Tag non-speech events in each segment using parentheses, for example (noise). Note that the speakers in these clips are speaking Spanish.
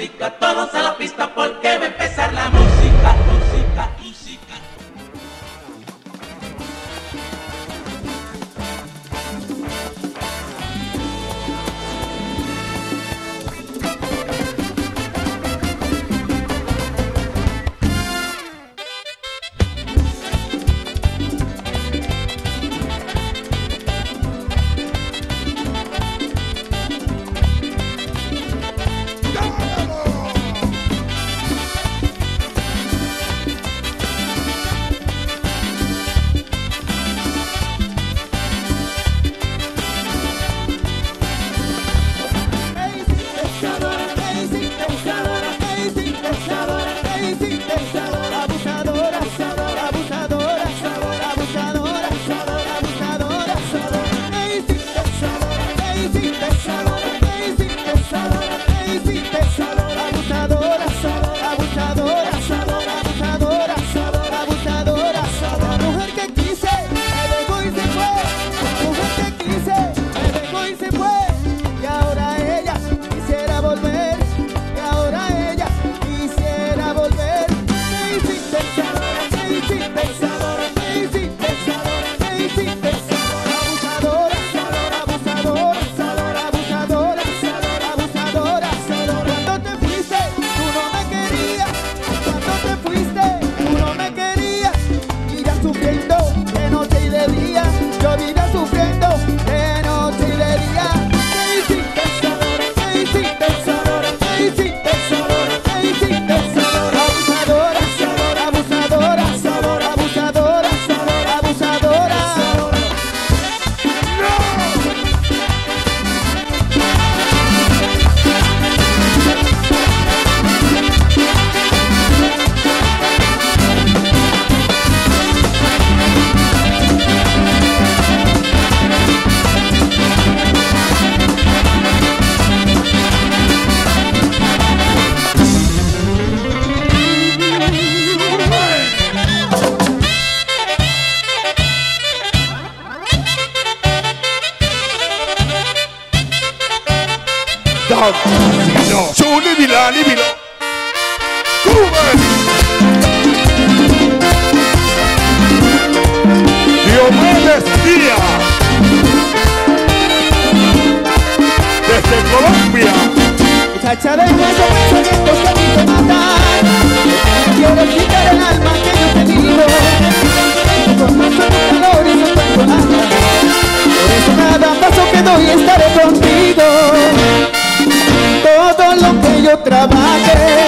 música todos out. No. So live it, live it. Diomedes Díaz. Desde Colombia. Muchacha, deja ese pensamiento que a mí te matar. Quiero quitar el alma que yo te digo. Por más calor y no tengo nada. Por eso cada paso que doy estaré outra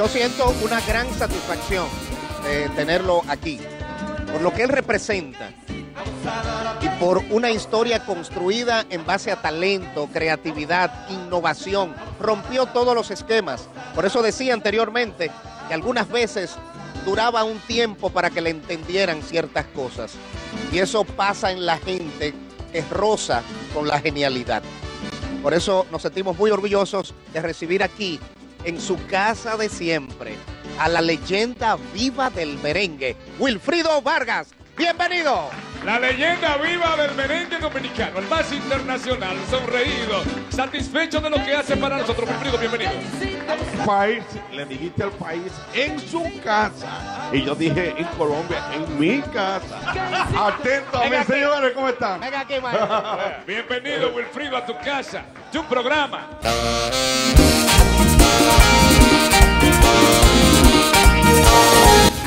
Yo siento una gran satisfacción de tenerlo aquí, por lo que él representa y por una historia construida en base a talento, creatividad, innovación. Rompió todos los esquemas. Por eso decía anteriormente que algunas veces duraba un tiempo para que le entendieran ciertas cosas. Y eso pasa en la gente que rosa con la genialidad. Por eso nos sentimos muy orgullosos de recibir aquí, en su casa de siempre, a la leyenda viva del merengue, Wilfrido Vargas. Bienvenido. La leyenda viva del merengue dominicano, el más internacional, sonreído, satisfecho de lo que hace para nosotros. Wilfrido, bienvenido. País, le dijiste al país en su casa. Y yo dije en Colombia, en mi casa. Atento a Venga mis aquí. señores, ¿cómo están? Venga aquí, (laughs) maestro. Bienvenido, Wilfrido, a tu casa. De un programa.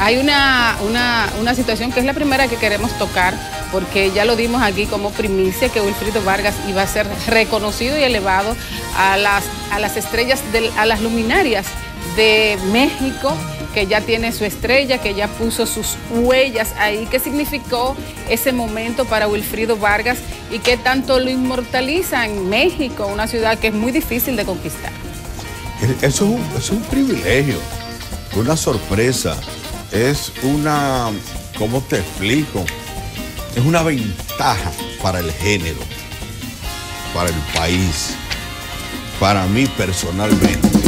Hay una, una, una situación que es la primera que queremos tocar, porque ya lo dimos aquí como primicia, que Wilfrido Vargas iba a ser reconocido y elevado a las, a las estrellas, del- a las luminarias de México, que ya tiene su estrella, que ya puso sus huellas ahí. ¿Qué significó ese momento para Wilfrido Vargas y qué tanto lo inmortaliza en México, una ciudad que es muy difícil de conquistar? Eso es un, es un privilegio, una sorpresa, es una, ¿cómo te explico? Es una ventaja para el género, para el país, para mí personalmente.